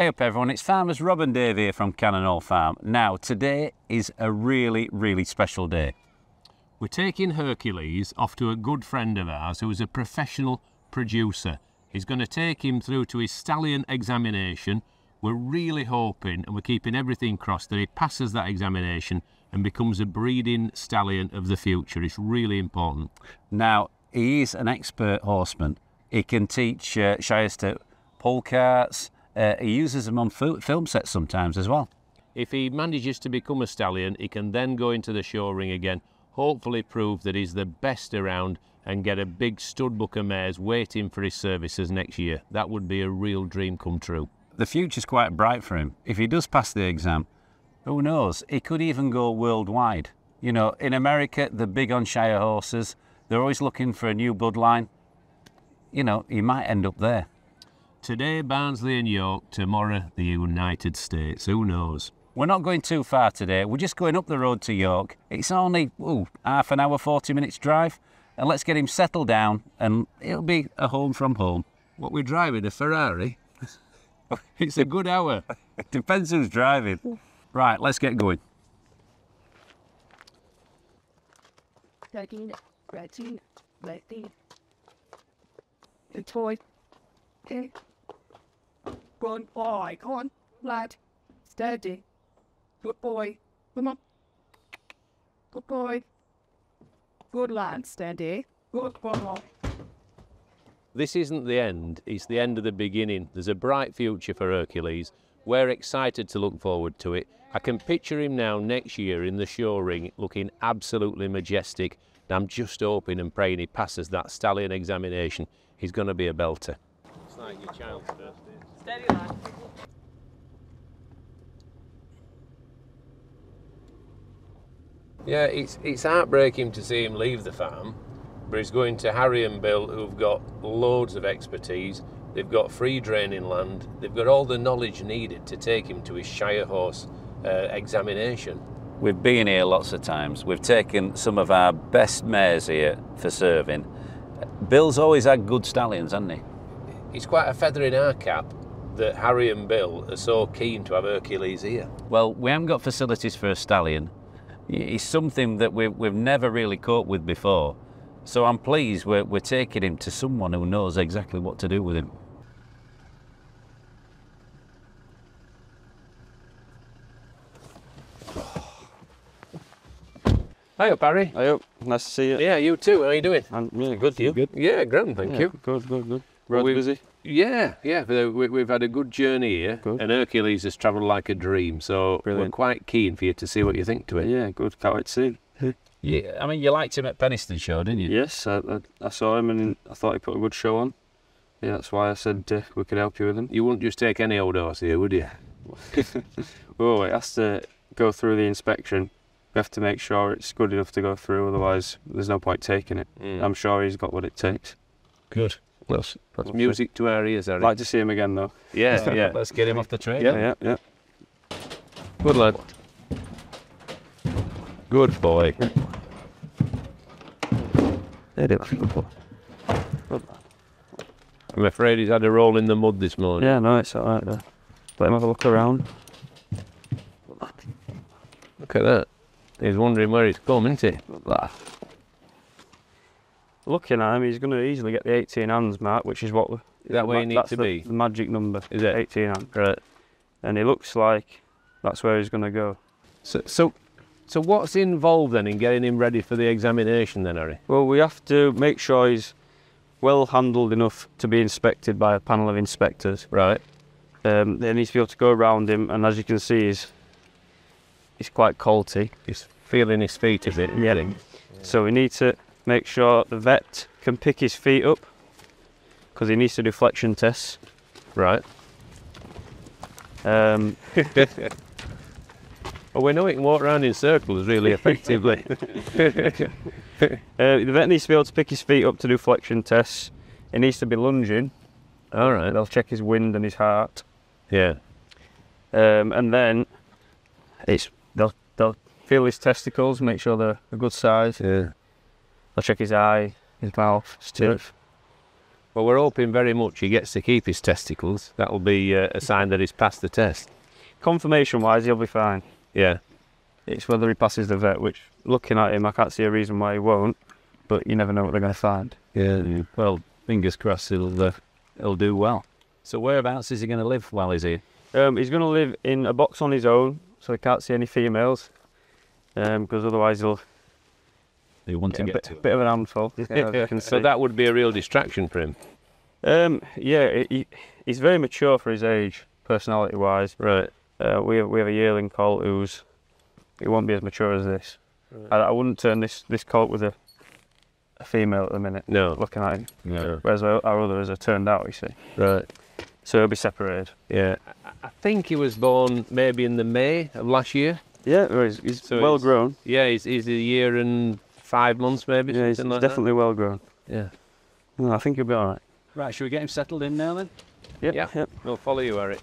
Hey up everyone, it's farmers Rob and Dave here from Cannon Hall Farm. Now today is a really, really special day. We're taking Herkules off to a good friend of ours who is a professional producer. He's going to take him through to his stallion examination. We're really hoping and we're keeping everything crossed that he passes that examination and becomes a breeding stallion of the future. It's really important. Now, he is an expert horseman. He can teach uh, Shires to pull carts, uh, he uses them on film sets sometimes as well. If he manages to become a stallion, he can then go into the show ring again, hopefully prove that he's the best around and get a big stud book of mares waiting for his services next year. That would be a real dream come true. The future's quite bright for him. If he does pass the exam, who knows, he could even go worldwide. You know, in America, they're big on Shire horses. They're always looking for a new bloodline. You know, he might end up there. Today, Barnsley and York, tomorrow, the United States. Who knows? We're not going too far today. We're just going up the road to York. It's only ooh, half an hour, 40 minutes drive. And let's get him settled down and it'll be a home from home. What we're driving, a Ferrari? it's a good hour. it depends who's driving. Right, let's get going. Thirteen, thirteen, thirteen. The toy. Okay. Good boy. Come on, lad. Steady. Good boy. Come on. Good boy. Good lad. Steady. Good boy. This isn't the end, it's the end of the beginning. There's a bright future for Herkules. We're excited to look forward to it. I can picture him now next year in the show ring looking absolutely majestic. And I'm just hoping and praying he passes that stallion examination. He's going to be a belter. It's like your child's birthday. Steady, lad. Yeah, it's, it's heartbreaking to see him leave the farm, but he's going to Harry and Bill, who've got loads of expertise. They've got free draining land. They've got all the knowledge needed to take him to his Shire horse uh, examination. We've been here lots of times. We've taken some of our best mares here for serving. Bill's always had good stallions, hasn't he? It's quite a feather in our cap that Harry and Bill are so keen to have Herkules here. Well, we haven't got facilities for a stallion. It's something that we've, we've never really coped with before. So I'm pleased we're, we're taking him to someone who knows exactly what to do with him. Hi up, Harry. Hi up. Nice to see you. Yeah, you too. How are you doing? I'm yeah, good. You good? Yeah, grand. Thank yeah, you. Good, good, good. Road we, busy. Yeah, yeah. We, have had a good journey here, good. and Herkules has travelled like a dream. So Brilliant. we're quite keen for you to see what you think to it. Yeah, good. Can't wait to see him. yeah, I mean, you liked him at Penistone Show, didn't you? Yes, I, I, I saw him and I thought he put a good show on. Yeah, that's why I said uh, we could help you with him. You wouldn't just take any old horse here, would you? well, it has to go through the inspection. We have to make sure it's good enough to go through, otherwise there's no point taking it. Mm. I'm sure he's got what it takes. Good. That's, that's music to our ears, Harry. I'd like to see him again, though. Yeah, yeah. Let's get him off the train. Yeah, yeah, yeah. Good lad. Good boy. There it is. I'm afraid he's had a roll in the mud this morning. Yeah, no, it's all right. There. Let him have a look around. Look at that. He's wondering where he's come, isn't he? Looking at him, he's going to easily get the 18 hands mark, which is what we, that where you need to the, be? the magic number. Is it? 18 hands. Right. And it looks like that's where he's going to go. So, so, so what's involved then in getting him ready for the examination then, Harry? Well, we have to make sure he's well handled enough to be inspected by a panel of inspectors. Right. Um, they need to be able to go around him, and as you can see, he's, he's quite colty. He's feeling his feet, is it? Yeah. So we need to make sure the vet can pick his feet up because he needs to do flexion tests. Right. Um, well, we know he can walk around in circles really effectively. uh, the vet needs to be able to pick his feet up to do flexion tests. He needs to be lunging. All right. They'll check his wind and his heart. Yeah. Um, and then it's they'll they'll feel his testicles, make sure they're a good size. Yeah. They'll check his eye, his mouth, his teeth. Well, we're hoping very much he gets to keep his testicles. That'll be uh, a sign that he's passed the test. Confirmation wise, he'll be fine. Yeah. It's whether he passes the vet, which looking at him, I can't see a reason why he won't. But you never know what they're going to find. Yeah. Well, fingers crossed he'll uh, he'll do well. So whereabouts is he going to live while he's here? Um, he's going to live in a box on his own, so he can't see any females. Because otherwise he'll They want get to a get bit, to. bit of an handful. you know, as you can So that would be a real distraction for him. Um, yeah, he, he's very mature for his age, personality-wise. Right. Uh, we have, we have a yearling colt who's he won't be as mature as this. I, I wouldn't turn this this colt with a a female at the minute. No. Looking at him, No. whereas our our others are turned out. You see, Right. so he'll be separated. Yeah. I- I think he was born maybe in the May of last year. Yeah, well, he's, he's So well he's- grown. Yeah, he's, he's a year and five months maybe. Yeah, he's, like definitely well grown. Yeah. No, I think he'll be all right. Right, should we get him settled in now then? Yep, Yeah. Yep. We'll follow you, Eric.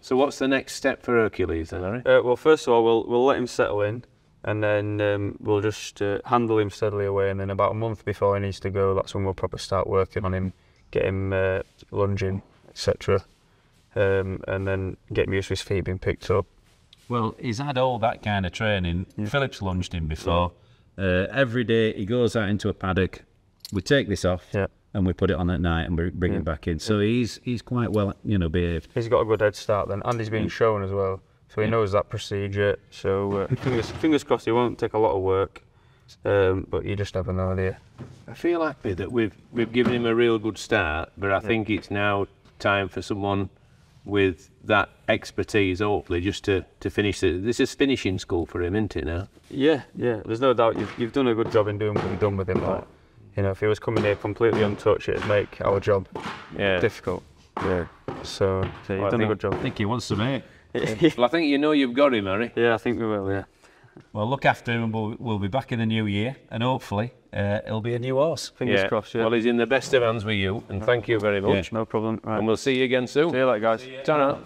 So what's the next step for Herkules then, Eric? Uh, well, first of all, we'll we'll let him settle in, and then um, we'll just uh, handle him steadily away. And then about a month before he needs to go, that's when we'll probably start working on him, get him uh, lunging, etc. Um, and then get him used to his feet being picked up. Well, he's had all that kind of training. Yeah. Philip's lunged him before. Uh, every day he goes out into a paddock. We take this off Yeah. and we put it on at night and we bring Yeah. it back in. So he's he's quite well, you know, behaved. He's got a good head start then, and he's been shown as well, so he Yeah. knows that procedure. So uh, fingers, fingers crossed, he won't take a lot of work, um, but you just have an idea. I feel happy that we've we've given him a real good start, but I think it's now time for someone with that expertise, hopefully, just to, to finish it. This is finishing school for him, isn't it now? Yeah, yeah. There's no doubt you've, you've done a good job in doing what you've done with him. Like, you know, if he was coming here completely untouched, it'd make our job Yeah. difficult. Yeah. So, so you've Well, I done a good job. I think he wants to mate. Well, I think you know you've got him, Harry. yeah, I think we will. Yeah. Well, look after him and we'll, we'll be back in the new year and hopefully uh, it'll be a new horse. Fingers crossed. Yeah. Well, he's in the best of hands with you, and thank you very much. no problem. Right. And we'll see you again soon. See you later, guys. Ta-ra.